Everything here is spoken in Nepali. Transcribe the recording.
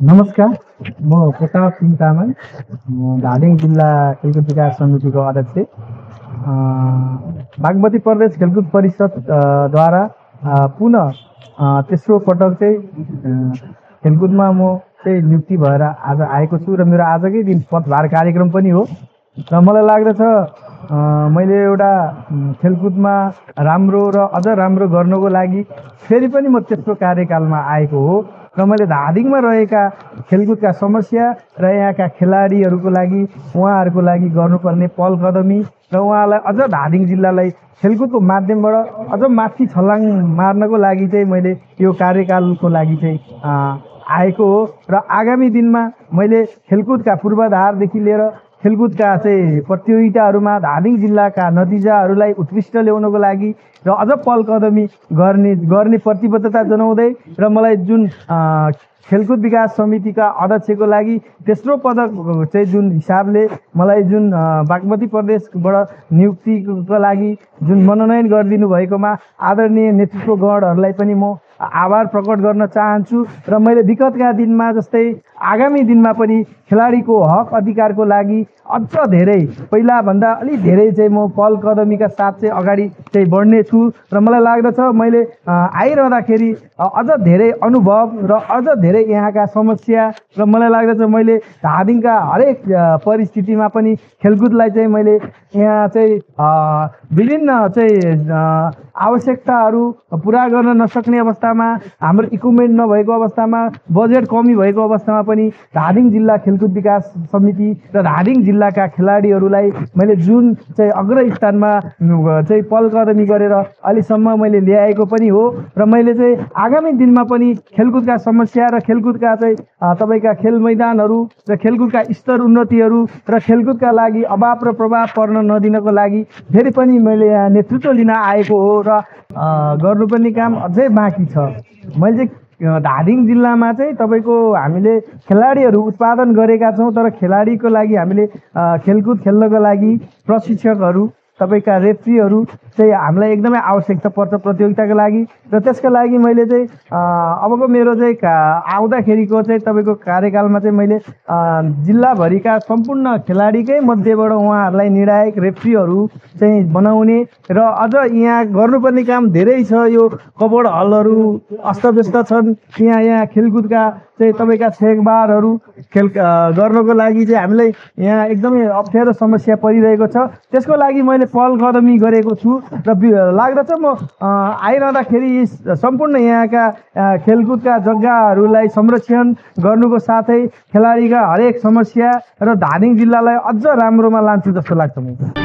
नमस्कार म प्रताप सिंह तामाङ धादिङ जिल्ला खेलकुद विकास समितिको अध्यक्ष। बागमती प्रदेश खेलकुद परिषद अ, द्वारा अ, पुनः तेस्रो पटक चाहिँ खेलकुदमा म चाहिँ नियुक्ति भएर आज आएको छु र मेरो आजकै दिन पदभार कार्यक्रम पनि हो। र मलाई लाग्दछ मैले एउटा खेलकुदमा राम्रो र अझ राम्रो गर्नको लागि फेरि पनि म तेस्रो कार्यकालमा आएको हो र मैले धादिङमा रहेका खेलकुदका समस्या र यहाँका खेलाडीहरूको लागि उहाँहरूको लागि गर्नुपर्ने पहल कदमी र उहाँलाई अझ धादिङ जिल्लालाई खेलकुदको माध्यमबाट अझ माथि छलाङ मार्नको लागि चाहिँ मैले यो कार्यकालको लागि चाहिँ आएको हो र आगामी दिनमा मैले खेलकुदका पूर्वाधारदेखि लिएर खेलकुदका चाहिँ प्रतियोगिताहरूमा धादिङ जिल्लाका नतिजाहरूलाई उत्कृष्ट ल्याउनको लागि र अझ पहल कदमी गर्ने गर्ने प्रतिबद्धता जनाउँदै र मलाई जुन खेलकुद विकास समितिका अध्यक्षको लागि तेस्रो पदक चाहिँ जुन हिसाबले मलाई जुन बागमती प्रदेशबाट नियुक्तिको लागि जुन मनोनयन गरिदिनु भएकोमा आदरणीय नेतृत्वगणहरूलाई पनि म आभार प्रकट गर्न चाहन्छु र मैले विगतका दिनमा जस्तै आगामी दिनमा पनि खेलाडीको हक अधिकारको लागि अझ धेरै पहिलाभन्दा अलिक धेरै चाहिँ म पहल कदमीका साथ चाहिँ अगाडि चाहिँ बढ्ने छु र मलाई लाग्दछ मैले आइरहँदाखेरि अझ धेरै अनुभव र अझ धेरै यहाँका समस्या र मलाई लाग्दछ मैले धादिङका हरेक परिस्थितिमा पनि खेलकुदलाई चाहिँ मैले यहाँ चाहिँ विभिन्न चाहिँ आवश्यकताहरू पुरा गर्न नसक्ने अवस्थामा हाम्रो इक्विपमेन्ट नभएको अवस्थामा बजेट कमी भएको अवस्थामा पनि धादिङ जिल्ला खेलकुद विकास समिति र धादिङ जिल्लाका खेलाडीहरूलाई मैले जुन चाहिँ अग्र स्थानमा चाहिँ पहल कदमी गरेर अहिलेसम्म मैले ल्याएको पनि हो र मैले चाहिँ आगामी दिनमा पनि खेलकुदका समस्या र खेलकुदका चाहिँ तपाईँका खेल मैदानहरू र खेलकुदका स्तर उन्नतिहरू र खेलकुदका लागि अभाव र प्रभाव पर्न नदिनको लागि फेरि पनि मैले यहाँ नेतृत्व लिन आएको हो। र गर्नुपर्ने काम अझै बाँकी छ। मैले चाहिँ धादिङ जिल्लामा चाहिँ तपाईँको हामीले खेलाडीहरू उत्पादन गरेका छौँ तर खेलाडीको लागि हामीले खेलकुद खेल्नको लागि प्रशिक्षकहरू तपाईँका रेफ्रीहरू चाहिँ हामीलाई एकदमै आवश्यकता पर्छ प्रतियोगिताको लागि। र त्यसका लागि मैले चाहिँ अबको मेरो चाहिँ आउँदाखेरिको चाहिँ तपाईँको कार्यकालमा चाहिँ मैले जिल्लाभरिका सम्पूर्ण खेलाडीकै मध्येबाट उहाँहरूलाई निर्णायक रेफ्रीहरू चाहिँ बनाउने र अझ यहाँ गर्नुपर्ने काम धेरै छ। यो कबड हलहरू अस्तव्यस्त छन्। यहाँ यहाँ खेलकुदका चाहिँ तपाईँका छेकबारहरू खेल गर्नको लागि चाहिँ हामीलाई यहाँ एकदमै अप्ठ्यारो समस्या परिरहेको छ। त्यसको लागि मैले पहल कदमी गरेको छु र लाग्दछ म आइरहँदाखेरि सम्पूर्ण यहाँका खेलकुदका जग्गाहरूलाई संरक्षण गर्नुको साथै खेलाडीका हरेक समस्या र धादिङ जिल्लालाई अझ राम्रोमा लान्छु जस्तो लाग्छ मलाई।